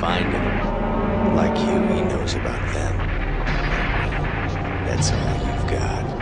find him. Like you, he knows about them. That's all you've got.